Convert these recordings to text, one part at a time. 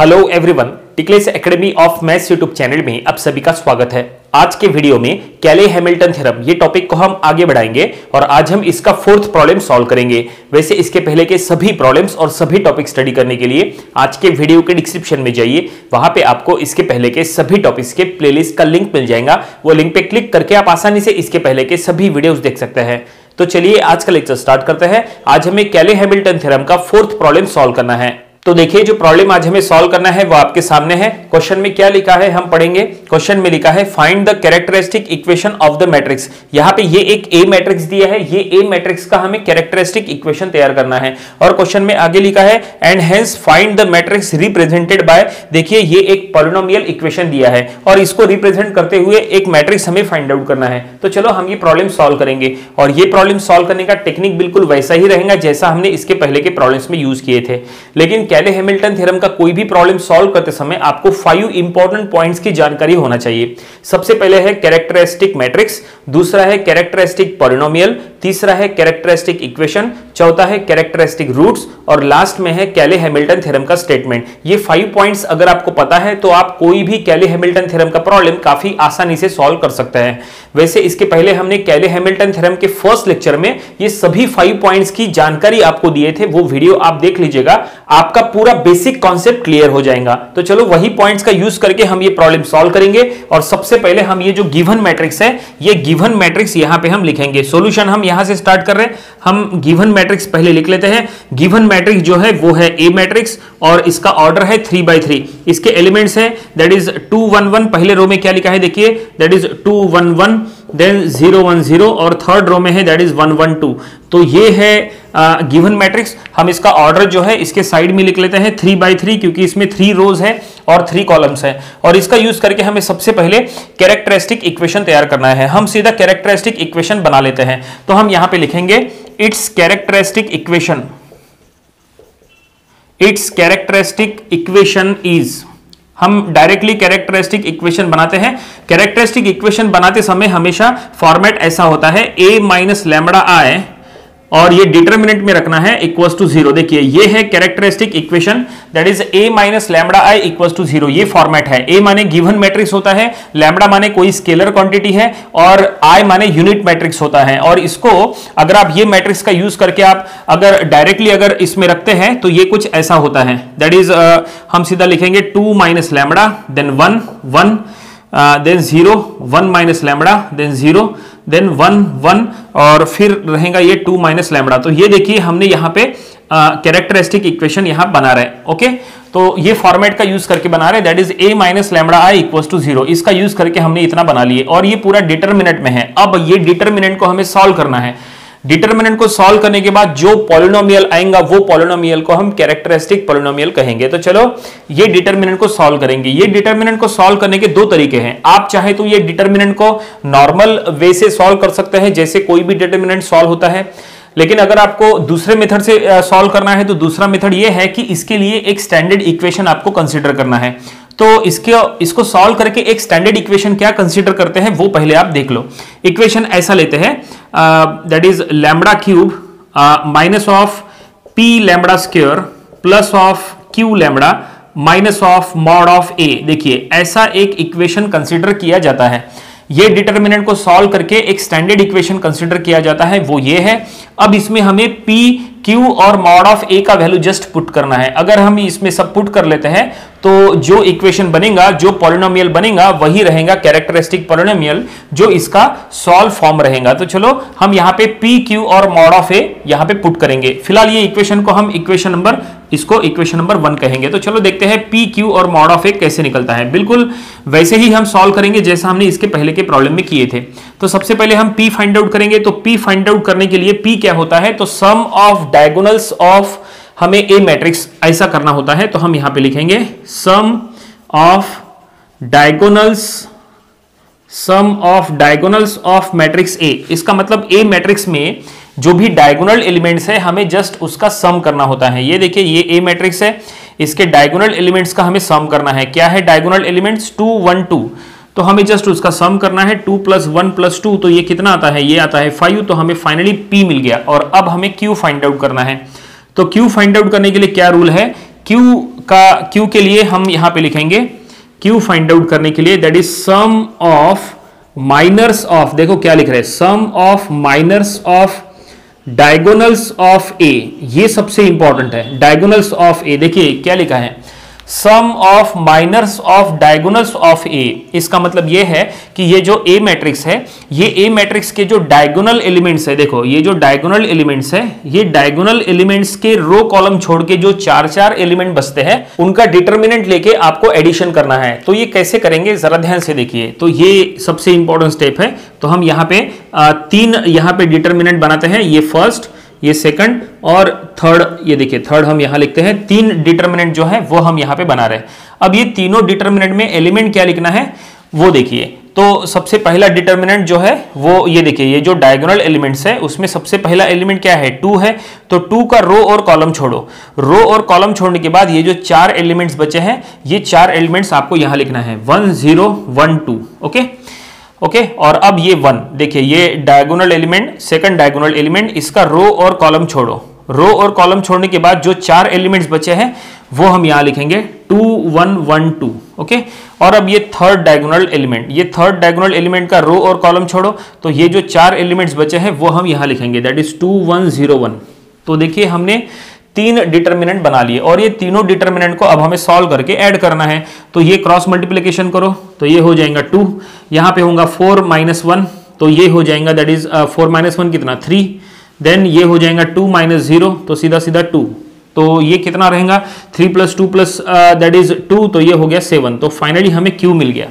Hello everyone Tickless Academy of Maths YouTube channel में आप सभी का स्वागत है। आज के वीडियो में कैले हैमिल्टन थ्योरम ये टॉपिक को हम आगे बढ़ाएँगे और आज हम इसका फोर्थ प्रॉब्लम सॉल्व करेंगे। वैसे इसके पहले के सभी प्रॉब्लम्स और सभी टॉपिक स्टडी करने के लिए आज के वीडियो के डिस्क्रिप्शन में जाइए। वहाँ पे आपको इसके पहले के सभी टॉपिक्स के प्लेलिस्ट का लिंक मिल जाएगा। वो लिंक पे क्लिक करके आप आसानी से इसके पहले के सभी वीडियो देख सकते हैं। तो चलिए आज का लेक्चर स्टार्ट करते हैं। आज हमें कैले हैमिल्टन थ्योरम का फोर्थ प्रॉब्लम सॉल्व करना है। तो देखिए, जो प्रॉब्लम आज हमें सॉल्व करना है, वो आपके सामने है। क्वेश्चन में क्या लिखा है, हम पढ़ेंगे। क्वेश्चन में लिखा है find the characteristic equation of the matrix यहाँ पे ये एक ए मैट्रिक्स दिया है। ये ए मैट्रिक्स का हमें कैरेक्टरिस्टिक इक्वेशन तैयार करना है। और क्वेश्चन में आगे लिखा है and hence find the matrix represented by देखिए, ये एक पॉलिनोमियल इक्वेशन दिया है। और इसको रिप्रेजेंट करते हुए एक मैट्रिक्स हमें फाइंड आउट करना है। तो चलो, हम ये प्रॉब्लम सॉल्व करेंगे। और ये प्रॉब्लम सॉल्व करने का टेक्निक बिल्कुल वैसा ही रहेगा जैसा हमने इसके पहले के प्रॉब्लम्स में यूज़ किए थे। लेकिन कैले हेमिल्टन थ्योरम का कोई भी प्रॉब्लम सॉल्व करते समय आपको फाइव इंपॉर्टेंट पॉइंट्स की जानकारी होना चाहिए। सबसे पहले है कैरेक्टरिस्टिक मैट्रिक्स, दूसरा है कैरेक्टरिस्टिक पॉलिनोमियल तीसरा है कैरेक्टरिस्टिक इक्वेशन चौथा है कैरेक्टरिस्टिक रूट्स और लास्ट में है कैले हैमिल्टन थ्योरम का स्टेटमेंट ये फाइव पॉइंट्स अगर आपको पता है तो आप कोई भी कैले हैमिल्टन थ्योरम का प्रॉब्लम काफ़ी आसानी से सॉल्व कर सकते हैं। वैसे इसके पहले हमने कैले हैमिल्टन थ्योरम के फ़र्स्ट लेक्चर में ये सभी फाइव पॉइंट्स की जानकारी आपको दिए थे, वो वीडियो आप देख लीजिएगा। आपका पूरा बेसिक कॉन्सेप्ट क्लियर हो जाएगा। तो चलो वही पॉइंट्स का यूज़ करके हम ये प्रॉब्लम सॉल्व करेंगे और सबसे पहले हम ये जो गिवन मैट्रिक्स है, ये गिवन मैट्रिक्स यहाँ पे हम लिखेंगे। सॉल्यूशन हम यहाँ से स्टार्ट कर रहे हैं। हम गिवन मैट्रिक्स पहले लिख लेते हैं। गिवन मैट्रिक्स जो है, वो है ए मैट्रिक्स और इसका ऑर्डर है थ्री बाई थ्री इसके एलिमेंट्स हैं that is two one one पहले रो में क्या लिखा है, देखिए that is two one one then zero one zero और थर्ड रो में है that is one one two तो ये है गिवन मैट्रिक्स हम इसका ऑर्डर जो है, इसके साइड में लिख लेते हैं थ्री बाई थ्री क्योंकि इसमें थ्री रोज है और थ्री कॉलम्स है। और इसका यूज़ करके हमें सबसे पहले कैरेक्टरिस्टिक इक्वेशन तैयार करना है। हम सीधा कैरेक्टरिस्टिक इक्वेशन बना लेते हैं। तो हम यहाँ पे लिखेंगे it's characteristic equation it's characteristic equation is हम डायरेक्टली कैरेक्टरिस्टिक इक्वेशन बनाते हैं। कैरेक्टरिस्टिक इक्वेशन बनाते समय हमेशा फॉर्मेट ऐसा होता है ए माइनस लेमड़ा आई और ये डिटर्मिनेंट में रखना है इक्वल्स टू ज़ीरो देखिए ये है characteristic equation that is A minus lambda I equals to zero format है। ए माने गिवन मैट्रिक्स होता है लैमडा माने कोई स्केलर क्वांटिटी है और आई माने यूनिट मैट्रिक्स होता है। और इसको अगर आप ये मैट्रिक्स का यूज़ करके आप अगर डायरेक्टली अगर इसमें रखते हैं तो ये कुछ ऐसा होता है। दैट इज़ uh, हम सीधा लिखेंगे two minus lambda then one one then zero one minus lambda then zero then one one और फिर रहेगा ये टू माइनस लैमडा तो ये देखिए हमने यहाँ पे कैरेक्टरिस्टिक इक्वेशन यहाँ बना रहे हैं ओके तो ये फॉर्मेट का यूज़ करके बना रहे that is A minus lambda I equal to zero इसका यूज़ करके हमने इतना बना लिए, और ये पूरा डिटर्मिनेंट में है। अब ये डिटर्मिनेंट को हमें सॉल्व करना है। डिटर्मिनेंट को सॉल्व करने के बाद जो पॉलिनोमियल आएगा, वो पॉलिनोमियल को हम कैरेक्टरिस्टिक पॉलिनोमियल कहेंगे। तो चलो, ये डिटर्मिनेंट को सॉल्व करेंगे। ये डिटर्मिनेंट को सॉल्व करने के दो तरीके हैं। आप चाहे तो ये डिटर्मिनेंट को नॉर्मल वे से सॉल्व कर सकते हैं, जैसे कोई भी डिटर्मिनेंट सॉल्व होता है। लेकिन अगर आपको दूसरे मेथड से सॉल्व करना है तो दूसरा मेथड ये है कि इसके लिए एक स्टैंडर्ड इक्वेशन आपको कंसिडर करना है। तो इसके, इसको सॉल्व करके एक स्टैंडर्ड इक्वेशन क्या कंसीडर करते हैं, वो पहले आप देख लो। इक्वेशन ऐसा लेते हैं that is lambda cube minus of p lambda square plus of q lambda minus of mod of A देखिए, ऐसा एक इक्वेशन कंसीडर किया जाता है। ये डिटर्मिनेंट को सॉल्व करके एक स्टैंडर्ड इक्वेशन कंसीडर किया जाता है, वो ये है। अब इसमें हमें पी क्यू और मॉड ऑफ़ A का वैल्यू जस्ट पुट करना है। अगर हम इसमें सब पुट कर लेते हैं तो जो इक्वेशन बनेगा, जो पॉलिनोमियल बनेगा, वही रहेगा कैरेक्टरिस्टिक पॉलिनोमियल जो इसका सॉल्व फॉर्म रहेगा। तो चलो, हम यहाँ पे पी क्यू और मॉड ऑफ़ ए यहाँ पे पुट करेंगे। फ़िलहाल ये इक्वेशन को हम इक्वेशन नंबर इसको इक्वेशन नंबर वन कहेंगे। तो चलो देखते हैं पी क्यू और मॉड ऑफ़ ए कैसे निकलता है। बिल्कुल वैसे ही हम सॉल्व करेंगे जैसा हमने इसके पहले के प्रॉब्लम में किए थे। तो सबसे पहले हम पी फाइंड आउट करेंगे। तो पी फाइंड आउट करने के लिए पी क्या होता है? तो सम ऑफ़ डायगोनल्स ऑफ़ हमें ए मैट्रिक्स ऐसा करना होता है। तो हम यहाँ पे लिखेंगे sum of diagonals sum of diagonals of matrix A इसका मतलब ए मैट्रिक्स में जो भी डायगोनल एलिमेंट्स है, हमें जस्ट उसका सम करना होता है। ये देखिए, ये ए मैट्रिक्स है। इसके डायगोनल एलिमेंट्स का हमें सम करना है। क्या है diagonal elements two one two तो हमें जस्ट उसका सम करना है। Two plus one plus two तो ये कितना आता है? ये आता है फाइव तो हमें फाइनली पी मिल गया। और अब हमें क्यू फाइंड आउट करना है। तो क्यू फाइंड आउट करने के लिए क्या रूल है? क्यू का क्यू के लिए हम यहाँ पे लिखेंगे। क्यू फाइंड आउट करने के लिए that is sum of minors of देखो क्या लिख रहे हैं। Sum of minors of diagonals of A ये सबसे इंपॉर्टेंट है। डायगोनल्स ऑफ़ ए देखिए क्या लिखा है? Sum of minors of diagonals of A. इसका मतलब ये है कि ये जो ए मैट्रिक्स है, ये ए मैट्रिक्स के जो डायगोनल एलिमेंट्स है, देखो, ये जो डायगोनल एलिमेंट्स है, ये डायगोनल एलिमेंट्स के रो कॉलम छोड़ के जो चार चार एलिमेंट बचते हैं, उनका डिटर्मिनेंट लेके आपको एडिशन करना है। तो ये कैसे करेंगे, जरा ध्यान से देखिए। तो ये सबसे इंपॉर्टेंट स्टेप है। तो हम यहाँ पे तीन यहाँ पे डिटर्मिनेंट बनाते हैं। ये फ़र्स्ट ये सेकंड और थर्ड ये देखिए थर्ड हम यहाँ लिखते हैं, तीन डिटर्मिनेंट जो है, वो हम यहाँ पे बना रहे हैं। अब ये तीनों डिटर्मिनेंट में एलिमेंट क्या लिखना है, वो देखिए। तो सबसे पहला डिटर्मिनेंट जो है, वो ये देखिए, ये जो डायगोनल एलिमेंट्स है, उसमें सबसे पहला एलिमेंट क्या है टू है। तो टू का रो और कॉलम छोड़ो। रो और कॉलम छोड़ने के बाद ये जो चार एलिमेंट्स बचे हैं, ये चार एलिमेंट्स आपको यहाँ लिखना है। One zero one two okay okay और अब ये वन देखिए, ये diagonal element second diagonal element इसका रो और कॉलम छोड़ो. रो और कॉलम छोड़ने के बाद जो चार एलिमेंट्स बचे हैं, वो हम यहाँ लिखेंगे two one one two okay और अब ये थर्ड डायगोनल एलिमेंट ये थर्ड डायगोनल एलिमेंट का रो और कॉलम छोड़ो. तो ये जो चार एलिमेंट्स बचे हैं, वो हम यहाँ लिखेंगे. That is two one zero one तो देखिए, हमने तीन डिटर्मिनेंट बना लिए और ये तीनों डिटर्मिनेंट को अब हमें सॉल्व करके ऐड करना है। तो ये क्रॉस मल्टीप्लीकेशन करो तो ये हो जाएगा टू यहाँ पे होगा फोर माइनस वन तो ये हो जाएगा that is four minus one कितना? थ्री देन ये हो जाएगा टू माइनस ज़ीरो तो सीधा सीधा टू तो ये कितना रहेगा? Three plus two plus that is two तो ये हो गया सेवन तो फाइनली हमें क्यू मिल गया।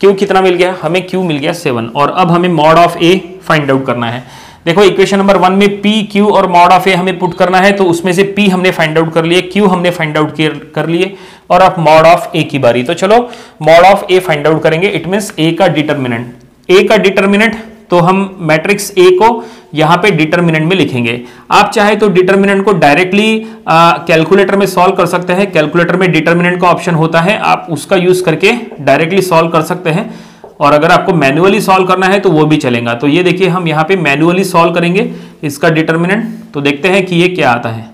क्यू कितना मिल गया? हमें क्यू मिल गया सेवन और अब हमें mod of A find out करना है। देखो इक्वेशन नंबर वन में पी क्यू और मॉड ऑफ़ ए हमें पुट करना है तो उसमें से पी हमने फाइंड आउट कर लिए क्यू हमने फाइंड आउट कर लिए, और अब मॉड ऑफ़ ए की बारी। तो चलो mod of A find out करेंगे। इट मीन ए का डिटर्मिनेंट ए का डिटर्मिनेंट तो हम मैट्रिक्स ए को यहाँ पे डिटर्मिनेंट में लिखेंगे। आप चाहे तो डिटर्मिनेंट को डायरेक्टली कैलकुलेटर में सॉल्व कर सकते हैं। कैलकुलेटर में डिटर्मिनेंट का ऑप्शन होता है। आप उसका यूज़ करके डायरेक्टली सॉल्व कर सकते हैं। और अगर आपको मैनुअली सॉल्व करना है तो वो भी चलेगा। तो ये देखिए, हम यहाँ पे मैनुअली सॉल्व करेंगे इसका डिटर्मिनेंट तो देखते हैं कि ये क्या आता है।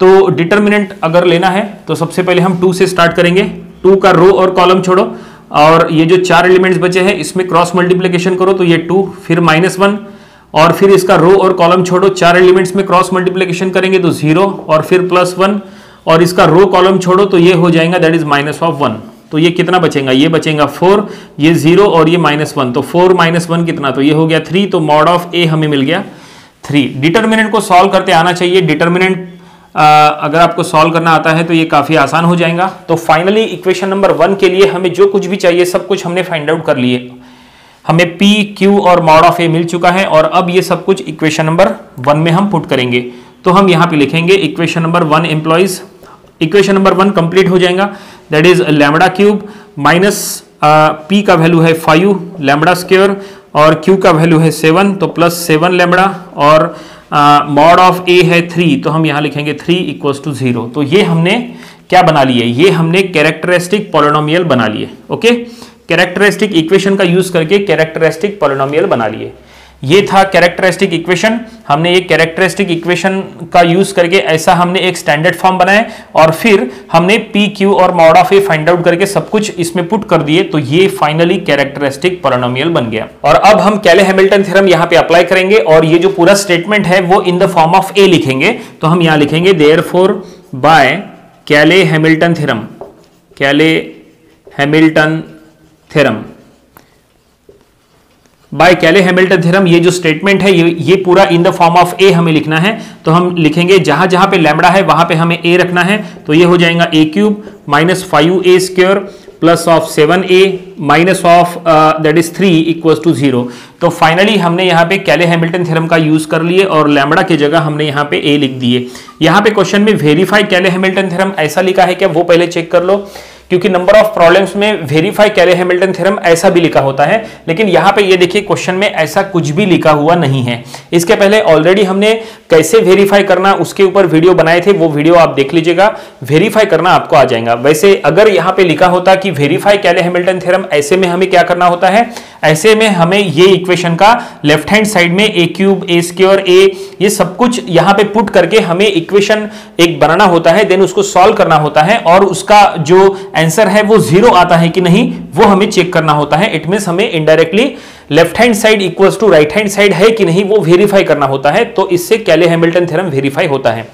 तो डिटर्मिनेंट अगर लेना है तो सबसे पहले हम टू से स्टार्ट करेंगे। टू का रो और कॉलम छोड़ो। और ये जो चार एलिमेंट्स बचे हैं, इसमें क्रॉस मल्टीप्लीकेशन करो तो ये टू फिर माइनस वन और फिर इसका रो और कॉलम छोड़ो। चार एलिमेंट्स में क्रॉस मल्टीप्लीकेशन करेंगे तो ज़ीरो और फिर प्लस वन और इसका रो कॉलम छोड़ो तो ये हो जाएगा that is minus of one तो ये कितना बचेगा? ये बचेगा फोर ये ज़ीरो और ये माइनस वन तो फोर माइनस वन कितना? तो ये हो गया थ्री तो मॉड ऑफ़ ए हमें मिल गया थ्री डिटर्मिनेंट को सॉल्व करते आना चाहिए। डिटर्मिनेंट अगर आपको सॉल्व करना आता है तो ये काफ़ी आसान हो जाएगा। तो फाइनली इक्वेशन नंबर वन के लिए हमें जो कुछ भी चाहिए, सब कुछ हमने फाइंड आउट कर लिए। हमें पी क्यू और मॉड ऑफ़ ए मिल चुका है और अब ये सब कुछ इक्वेशन नंबर वन में हम पुट करेंगे। तो हम यहाँ पे लिखेंगे equation number one implies equation number one complete हो जाएगा। That is lambda cube minus P का वैल्यू है फाइव लैमडा स्क्योर और क्यू का वैल्यू है सेवन तो प्लस सेवन लैमडा और मॉड ऑफ़ ए है थ्री तो हम यहाँ लिखेंगे थ्री इक्वल्स टू ज़ीरो तो ये हमने क्या बना लिए? ये हमने कैरेक्टरिस्टिक पोलिनोमियल बना लिए ओके कैरेक्टरिस्टिक इक्वेशन का यूज़ करके कैरेक्टरिस्टिक पोलिनोमियल बना लिए। ये था कैरेक्टरिस्टिक इक्वेशन हमने एक कैरेक्टरिस्टिक इक्वेशन का यूज़ करके ऐसा हमने एक स्टैंडर्ड फॉर्म बनाया और फिर हमने पी क्यू और mod of A find out करके सब कुछ इसमें पुट कर दिए तो ये फाइनली कैरेक्टरिस्टिक पोलिनोमियल बन गया. और अब हम कैले हैमिल्टन थ्योरम यहाँ पे अप्लाई करेंगे और ये जो पूरा स्टेटमेंट है वो in the form of A लिखेंगे. तो हम यहाँ लिखेंगे therefore by Cayley Hamilton theorem Cayley Hamilton theorem by Cayley Hamilton theorem ये जो स्टेटमेंट है, ये ये पूरा in the form of A हमें लिखना है। तो हम लिखेंगे, जहाँ जहाँ पे लैमडा है, वहाँ पे हमें ए रखना है। तो ये हो जाएगा A cube minus five A square plus of seven A minus of that is three equal to zero तो फाइनली हमने यहाँ पे कैले हैमिल्टन थ्योरम का यूज़ कर लिए और लैमडा की जगह हमने यहाँ पे ए लिख दिए। यहाँ पे क्वेश्चन में वेरीफाई कैले हैमिल्टन थ्योरम ऐसा लिखा है क्या? वो पहले चेक कर लो। क्योंकि नंबर ऑफ़ प्रॉब्लम्स में वेरीफाई कैले हेमिल्टन थ्योरम ऐसा भी लिखा होता है। लेकिन यहाँ पे ये देखिए क्वेश्चन में ऐसा कुछ भी लिखा हुआ नहीं है। इसके पहले ऑलरेडी हमने कैसे वेरीफाई करना, उसके ऊपर वीडियो बनाए थे, वो वीडियो आप देख लीजिएगा। वेरीफाई करना आपको आ जाएगा। वैसे अगर यहाँ पर लिखा होता कि वेरीफाई कैले हेमिल्टन थेरम ऐसे में हमें क्या करना होता है? ऐसे में हमें ये इक्वेशन का लेफ़्ट हैंड साइड में ए क्यूब ए स्क्योर ए ये सब कुछ यहाँ पे पुट करके हमें इक्वेशन एक बनाना होता है देन उसको सॉल्व करना होता है और उसका जो आंसर है वो ज़ीरो आता है कि नहीं, वो हमें चेक करना होता है। इट मीन हमें indirectly left hand side equals to right hand side है कि नहीं, वो वेरीफाई करना होता है। तो इससे कैले हैमिल्टन थ्योरम वेरीफाई होता है।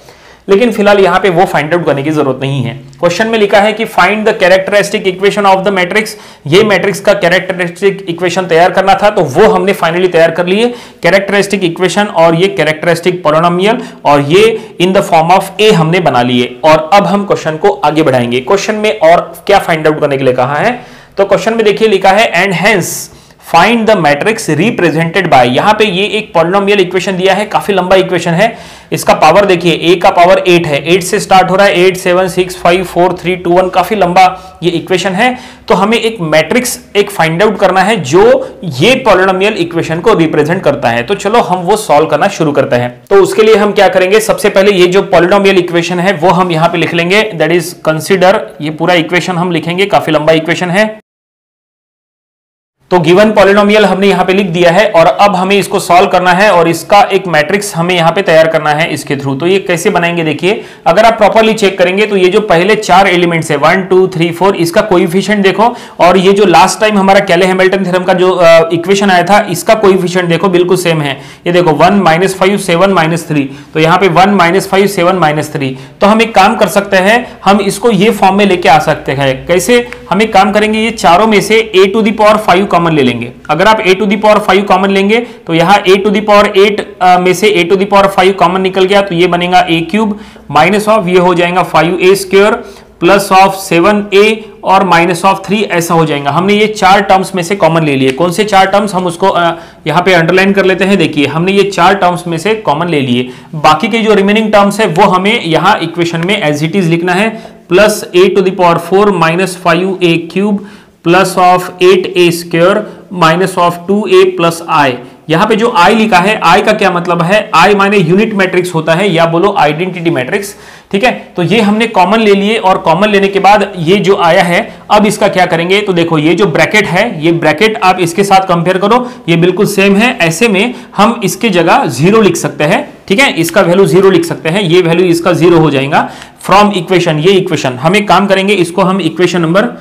लेकिन फ़िलहाल यहाँ पे वो फाइंड आउट करने की ज़रूरत नहीं है। क्वेश्चन में लिखा है कि find the characteristic equation of the matrix ये मैट्रिक्स का कैरेक्टरिस्टिक इक्वेशन तैयार करना था तो वो हमने फाइनली तैयार कर लिए। कैरेक्टरिस्टिक इक्वेशन और ये कैरेक्टरिस्टिक पोलोनोमियल और ये in the form of A हमने बना लिए। और अब हम क्वेश्चन को आगे बढ़ाएँगे। क्वेश्चन में और क्या फाइंड आउट करने के लिए कहा है? तो क्वेश्चन में देखिए लिखा है and hence find the matrix represented by यहाँ पे ये एक पॉलिनोमियल इक्वेशन दिया है, काफ़ी लंबा इक्वेशन है। इसका पावर देखिए ए का पावर एट है। एट से स्टार्ट हो रहा है 8 7 6 5 4 3 2 1 काफ़ी लंबा ये इक्वेशन है। तो हमें एक मैट्रिक्स एक फाइंड आउट करना है, जो ये पॉलिनोमियल इक्वेशन को रिप्रेजेंट करता है। तो चलो हम वो सॉल्व करना शुरू करते हैं। तो उसके लिए हम क्या करेंगे, सबसे पहले ये जो पॉलिनोमियल इक्वेशन है, वो हम यहाँ पे लिख लेंगे। दैट इज़ कंसिडर ये पूरा इक्वेशन हम लिखेंगे, काफ़ी लंबा इक्वेशन है। तो गिवन पॉलिनोमियल हमने यहाँ पे लिख दिया है और अब हमें इसको सॉल्व करना है और इसका एक मैट्रिक्स हमें यहाँ पे तैयार करना है इसके थ्रू तो ये कैसे बनाएँगे देखिए, अगर आप प्रॉपरली चेक करेंगे तो ये जो पहले चार एलिमेंट्स है वन टू थ्री फोर इसका कोइफिशिएंट देखो और ये जो लास्ट टाइम हमारा कैले हैमिल्टन थ्योरम का जो इक्वेशन आया था, इसका कोइफिशिएंट देखो, बिल्कुल सेम है। ये देखो one minus five seven minus three तो यहाँ पे one minus five seven minus three तो हम एक काम कर सकते हैं, हम इसको ये फॉर्म में लेके आ सकते हैं। कैसे? हम एक काम करेंगे, ये चारों में से A to the power five common ले लेंगे। अगर आप A to the power five common लेंगे तो यहाँ A to the power eight में से A to the power five common निकल गया तो ये बनेगा ए क्यूब माइनस ऑफ़ ये हो जाएगा five A square plus of seven A और माइनस ऑफ़ थ्री ऐसा हो जाएगा। हमने ये चार टर्म्स में से कॉमन ले लिए। कौन से चार टर्म्स हम उसको यहाँ पे अंडरलाइन कर लेते हैं। देखिए, हमने ये चार टर्म्स में से कॉमन ले लिए। बाकी के जो रिमेनिंग टर्म्स है, वो हमें यहाँ इक्वेशन में एज इट इज़ लिखना है। Plus A to the power four minus five A cube plus of eight A square minus of two A plus I यहाँ पे जो आई लिखा है आई का क्या मतलब है? आई माने यूनिट मैट्रिक्स होता है, या बोलो आइडेंटिटी मैट्रिक्स ठीक है? तो ये हमने कॉमन ले लिए और कॉमन लेने के बाद ये जो आया है, अब इसका क्या करेंगे? तो देखो, ये जो ब्रैकेट है, ये ब्रैकेट आप इसके साथ कंपेयर करो, ये बिल्कुल सेम है, ऐसे में हम इसके जगह ज़ीरो लिख सकते हैं। ठीक है? इसका वैल्यू ज़ीरो लिख सकते हैं। ये वैल्यू इसका ज़ीरो हो जाएगा। फ्रॉम इक्वेशन ये इक्वेशन हम एक काम करेंगे इसको हम इक्वेशन नंबर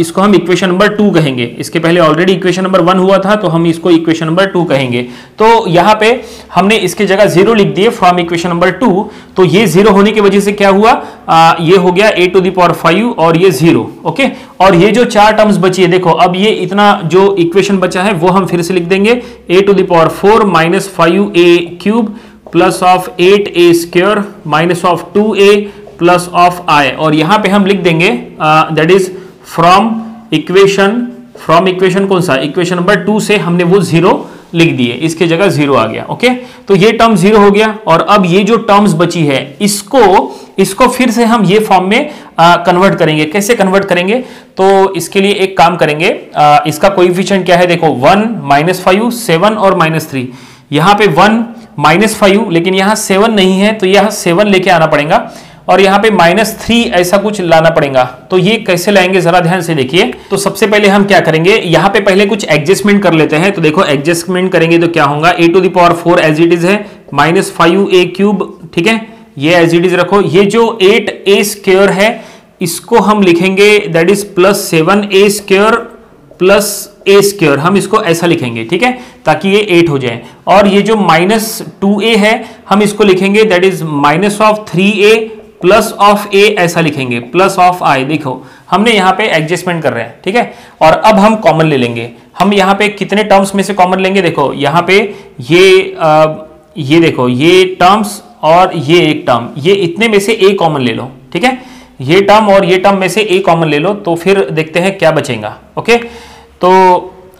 इसको हम इक्वेशन नंबर टू कहेंगे। इसके पहले ऑलरेडी इक्वेशन नंबर वन हुआ था तो हम इसको इक्वेशन नंबर टू कहेंगे। तो यहाँ पे हमने इसके जगह ज़ीरो लिख दिए फ्रॉम इक्वेशन नंबर टू तो ये ज़ीरो होने की वजह से क्या हुआ? आ, ये हो गया ए टू दावर फाइव और ये ज़ीरो ओके और ये जो चार टर्म्स बची है देखो अब ये इतना जो इक्वेशन बचा है वो हम फिर से लिख देंगे। A to the power four minus five A cube plus of eight A square minus of two A plus of I. और यहाँ पे हम लिख देंगे that is from equation from equation कौन सा? इक्वेशन नंबर टू से हमने वो ज़ीरो लिख दिए। इसके जगह ज़ीरो आ गया ओके तो ये टर्म ज़ीरो हो गया और अब ये जो टर्म्स बची है इसको इसको फिर से हम ये फॉर्म में कन्वर्ट करेंगे। कैसे कन्वर्ट करेंगे? तो इसके लिए एक काम करेंगे आ, इसका कोइफिशिएंट क्या है? देखो वन माइनस फाइव सेवन और माइनस थ्री यहाँ पे वन माइनस फाइव, लेकिन यहाँ सेवन नहीं है तो यहाँ सेवन लेके आना पड़ेगा, और यहाँ पे माइनस थ्री ऐसा कुछ लाना पड़ेगा। तो ये कैसे लाएँगे, जरा ध्यान से देखिए। तो सबसे पहले हम क्या करेंगे, यहाँ पे पहले कुछ एडजस्टमेंट कर लेते हैं। तो देखो एडजस्टमेंट करेंगे तो क्या होगा A to the power four as it is है, माइनस फाइव ए क्यूब ठीक है? ये एज इट इज़ रखो। ये जो एट ए स्क्र है, इसको हम लिखेंगे that is plus seven A square plus A square हम इसको ऐसा लिखेंगे ठीक है? ताकि ये एट हो जाए। और ये जो माइनस टू ए है हम इसको लिखेंगे that is minus of three A plus of A ऐसा लिखेंगे प्लस ऑफ़ आई देखो हमने यहाँ पे एडजस्टमेंट कर रहे हैं ठीक है? और अब हम कॉमन ले लेंगे। हम यहाँ पे कितने टर्म्स में से कॉमन लेंगे? देखो यहाँ पे ये आ, ये देखो ये टर्म्स और ये एक टर्म ये इतने में से ए कॉमन ले लो ठीक है? ये टर्म और ये टर्म में से ए कॉमन ले लो तो फिर देखते हैं क्या बचेगा ओके तो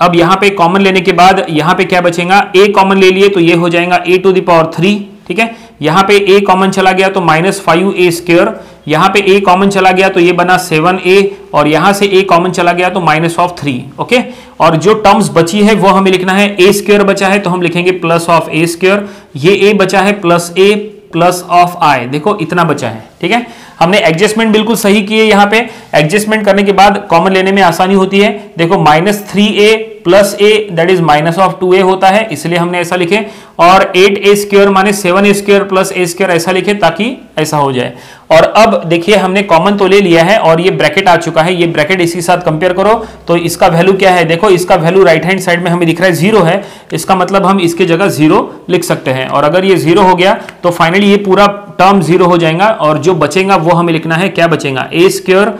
अब यहाँ पे कॉमन लेने के बाद यहाँ पे क्या बचेगा? ए कॉमन ले लिए तो ये हो जाएगा ए टू दावर थ्री ठीक है? यहाँ पे ए कॉमन चला गया तो माइनस फाइव ए स्क्र यहाँ पे ए कॉमन चला गया तो ये बना सेवन ए और यहाँ से ए कॉमन चला गया तो माइनस ऑफ़ थ्री ओके और जो टर्म्स बची है वो हमें लिखना है ए स्क्र बचा है तो हम लिखेंगे प्लस ऑफ़ ए स्क्र ये ए बचा है plus A plus of I. देखो, इतना बचा है, ठीक है? हमने एडजस्टमेंट बिल्कुल सही किए यहाँ पे। एडजस्टमेंट करने के बाद कॉमन लेने में आसानी होती है। देखो minus three A plus A that is minus of two A होता है, इसलिए हमने ऐसा लिखे। और एट ए स्क्र माने seven A square plus A square ऐसा लिखे ताकि ऐसा हो जाए। और अब देखिए, हमने कॉमन तो ले लिया है और ये ब्रैकेट आ चुका है। ये ब्रैकेट इसी साथ कंपेयर करो तो इसका वैल्यू क्या है? देखो, इसका वैल्यू राइट हैंड साइड में हमें दिख रहा है ज़ीरो है। इसका मतलब हम इसके जगह ज़ीरो लिख सकते हैं। और अगर ये ज़ीरो हो गया तो फाइनली ये पूरा टर्म ज़ीरो हो जाएगा। और जो बचेगा, वो हमें लिखना है, क्या बचेगा? A square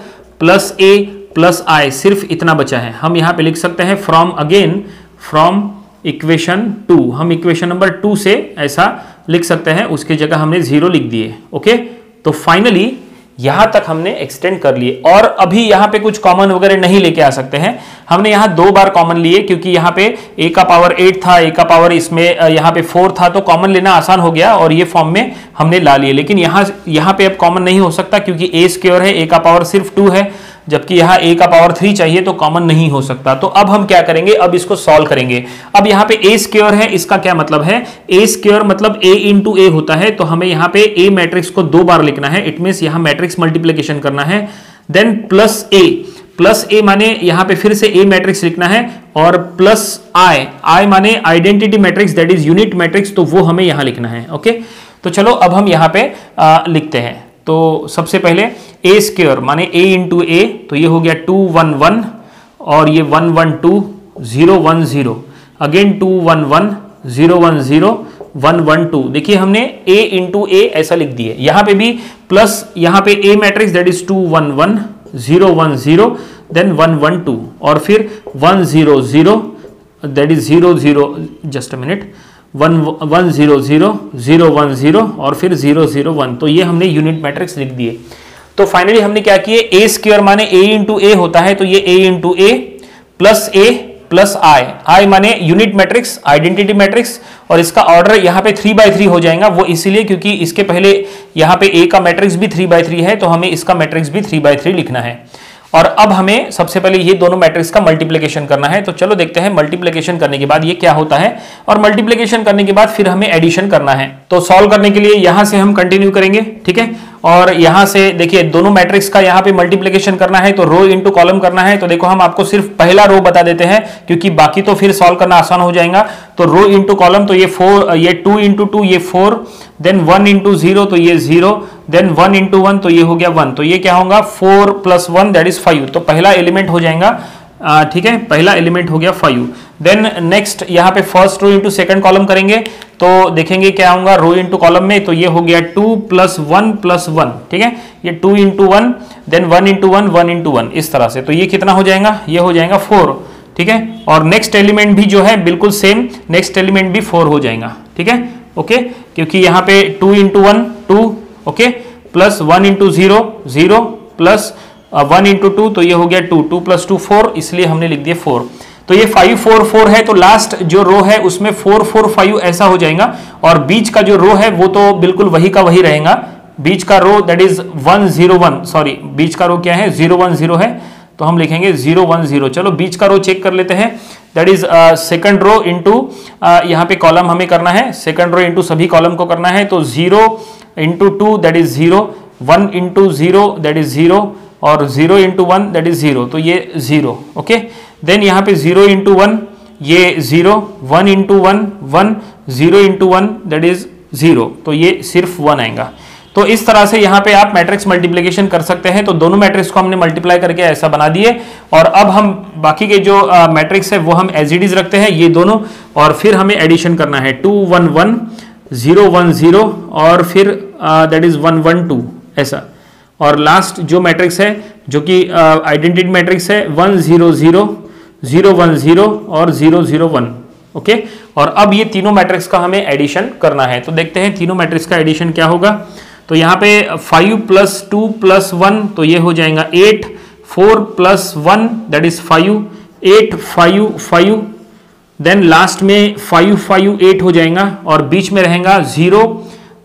plus A plus I सिर्फ़ इतना बचा है। हम यहाँ पे लिख सकते हैं from again from equation two हम इक्वेशन नंबर टू से ऐसा लिख सकते हैं, उसकी जगह हमने ज़ीरो लिख दिए ओके तो फाइनली यहाँ तक हमने एक्सटेंड कर लिए। और अभी यहाँ पे कुछ कॉमन वगैरह नहीं लेके आ सकते हैं। हमने यहाँ दो बार कॉमन लिए, क्योंकि यहाँ पे ए का पावर एट था ए का पावर इसमें यहाँ पे फोर था तो कॉमन लेना आसान हो गया और ये फॉर्म में हमने ला लिए। लेकिन यहाँ यहाँ पे अब कॉमन नहीं हो सकता, क्योंकि ए स्क्योर है ए का पावर सिर्फ़ टू है। जबकि यहाँ ए का पावर थ्री चाहिए तो कॉमन नहीं हो सकता। तो अब हम क्या करेंगे? अब इसको सॉल्व करेंगे। अब यहाँ पे ए स्क्योर है इसका क्या मतलब है? ए स्क्योर मतलब ए इंटू ए होता है तो हमें यहाँ पे ए मैट्रिक्स को दो बार लिखना है। इट मीन यहाँ मैट्रिक्स मल्टीप्लीकेशन करना है। Then plus A plus A माने यहाँ पे फिर से ए मैट्रिक्स लिखना है और प्लस आई आई माने identity matrix that is unit matrix तो वो हमें यहाँ लिखना है। ओके तो चलो अब हम यहाँ पे आ, लिखते हैं। तो सबसे पहले ए स्क्र माने ए इंटू ए तो ये हो गया टू वन वन और ये one one two zero one zero again two one one zero one zero one one two देखिए हमने ए इंटू ए ऐसा लिख दिए यहाँ पे भी प्लस यहाँ पे A matrix that is two one one zero one zero then one one two और फिर one zero zero that is zero zero just a minute one one zero zero zero one zero और फिर zero zero one. तो ये हमने unit matrix लिख दिए। तो फाइनली हमने क्या किए? ए स्क्र माने ए इंटू ए होता है तो ये A into A plus A plus I I माने यूनिट मैट्रिक्स आइडेंटिटी मैट्रिक्स और इसका ऑर्डर यहाँ पे थ्री बाय थ्री हो जाएगा। वो इसीलिए क्योंकि इसके पहले यहाँ पे ए का मैट्रिक्स भी थ्री बाय थ्री है तो हमें इसका मैट्रिक्स भी थ्री बाय थ्री लिखना है। और अब हमें सबसे पहले ये दोनों मैट्रिक्स का मल्टीप्लीकेशन करना है। तो चलो देखते हैं मल्टीप्लीकेशन करने के बाद ये क्या होता है और मल्टीप्लीकेशन करने के बाद फिर हमें एडिशन करना है। तो सॉल्व करने के लिए यहाँ से हम कंटिन्यू करेंगे, ठीक है? और यहाँ से देखिए दोनों मैट्रिक्स का यहाँ पे मल्टीप्लीकेशन करना है तो रो इंटू कॉलम करना है। तो देखो हम आपको सिर्फ़ पहला रो बता देते हैं, क्योंकि बाकी तो फिर सॉल्व करना आसान हो जाएगा। तो रो इंटू कॉलम तो ये फोर ये टू इंटू टू ये four then one into zero तो ये zero then one into one तो ये हो गया वन तो ये क्या होगा? Four plus one that is five तो पहला एलिमेंट हो जाएगा ठीक है? पहला एलिमेंट हो गया फाइव देन नेक्स्ट यहाँ पे first row into second column करेंगे तो देखेंगे क्या होगा? रो इंटू कॉलम में तो ये हो गया two plus one plus one ठीक है? ये two into one then one into one one into one इस तरह से. तो ये कितना हो जाएगा? ये हो जाएगा फोर ठीक है? और नेक्स्ट एलिमेंट भी जो है, बिल्कुल सेम नेक्स्ट एलिमेंट भी फोर हो जाएगा, ठीक है? ओके क्योंकि यहाँ पे two into one two okay? Plus one into zero zero plus one into two तो ये हो गया two two plus two four, इसलिए हमने लिख दिया फोर। तो ये फाइव, फोर फोर है तो लास्ट जो रो है, उसमें फोर फोर फाइव ऐसा हो जाएगा, और बीच का जो रो है, वो तो बिल्कुल वही का वही रहेगा। बीच का row that is one zero one sorry बीच का रो क्या है ज़ीरो वन ज़ीरो है तो हम लिखेंगे ज़ीरो वन ज़ीरो चलो, बीच का रो चेक कर लेते हैं। That is second row into यहाँ पे कॉलम हमें करना है सेकंड रो इंटू सभी कॉलम को करना है तो zero into two that is zero one into zero that is zero और zero into one that is zero तो ये ज़ीरो ओके देन यहाँ पे ज़ीरो इंटू वन ये zero one into one one zero into one that is zero तो ये सिर्फ़ one आएगा। तो इस तरह से यहाँ पे आप मैट्रिक्स मल्टीप्लीकेशन कर सकते हैं। तो दोनों मैट्रिक्स को हमने मल्टीप्लाई करके ऐसा बना दिए। और अब हम बाकी के जो मैट्रिक्स है, वो हम एज इट इज़ रखते हैं, ये दोनों। और फिर हमें एडिशन करना है। Two one one zero one zero और फिर that is one one two ऐसा। और लास्ट जो मैट्रिक्स है, जो कि आइडेंटिटी मैट्रिक्स है one zero zero zero one zero और ज़ीरो ज़ीरो वन ओके और अब ये तीनों मैट्रिक्स का हमें एडिशन करना है। तो देखते हैं तीनों मैट्रिक्स का एडिशन क्या होगा। तो यहाँ पे five plus two plus one तो ये हो जाएगा eight four plus one that is five eight five five then last में फाइव फाइव एट हो जाएगा और बीच में रहेगा ज़ीरो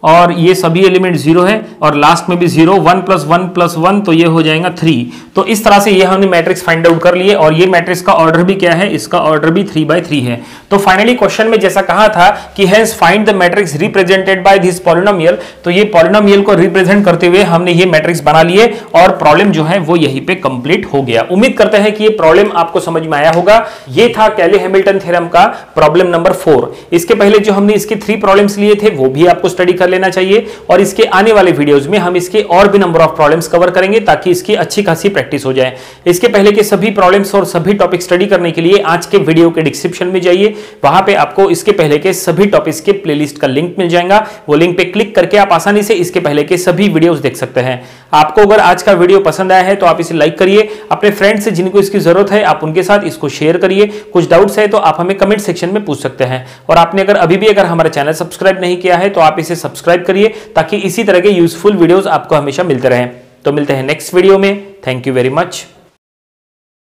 और ये सभी एलिमेंट ज़ीरो है और लास्ट में भी zero one plus one plus one तो ये हो जाएगा थ्री तो इस तरह से ये हमने मैट्रिक्स फाइंड आउट कर लिए और ये मैट्रिक्स का ऑर्डर भी क्या है? इसका ऑर्डर भी थ्री बाय थ्री है. तो फाइनली क्वेश्चन में जैसा कहा था कि hence find the matrix represented by this polynomial तो ये पॉलिनोमियल को रिप्रेजेंट करते हुए हमने ये मैट्रिक्स बना लिए और प्रॉब्लम जो है वो यहीं पे कंप्लीट हो गया. उम्मीद करते हैं कि ये प्रॉब्लम आपको समझ में आया होगा. ये था कैली हैमिल्टन थ्योरम का प्रॉब्लम नंबर फोर इसके पहले जो हमने इसके थ्री प्रॉब्लम्स लिए थे, वो भी आपको स्टडी कर लेना चाहिए और इसके आने वाले वीडियोज़ में हम इसके और भी नंबर ऑफ़ प्रॉब्लम्स कवर करेंगे ताकि इसकी अच्छी खासी प्रैक्टिस हो जाए। इसके पहले के सभी प्रॉब्लम्स और सभी टॉपिक स्टडी करने के लिए आज के वीडियो के डिस्क्रिप्शन में जाइए। वहाँ पर आपको इसके पहले के सभी टॉपिक्स के प्लेलिस्ट का लिंक मिल जाएगा। वो लिंक पे क्लिक करके आप आसानी से इसके पहले के सभी वीडियोस देख सकते हैं। आपको अगर आज का वीडियो पसंद आया है तो आप इसे लाइक करिए। अपने फ्रेंड्स से जिनको इसकी ज़रूरत है, आप उनके साथ इसको शेयर करिए। कुछ डाउट्स है तो आप हमें कमेंट सेक्शन में पूछ सकते हैं। और आपने अगर अभी भी अगर हमारा चैनल सब्सक्राइब नहीं किया है तो आप इसे सब्सक्राइब करिए, ताकि इसी तरह के यूजफुल वीडियोस आपको हमेशा मिलते रहें। तो मिलते हैं नेक्स्ट वीडियो में। Thank you very much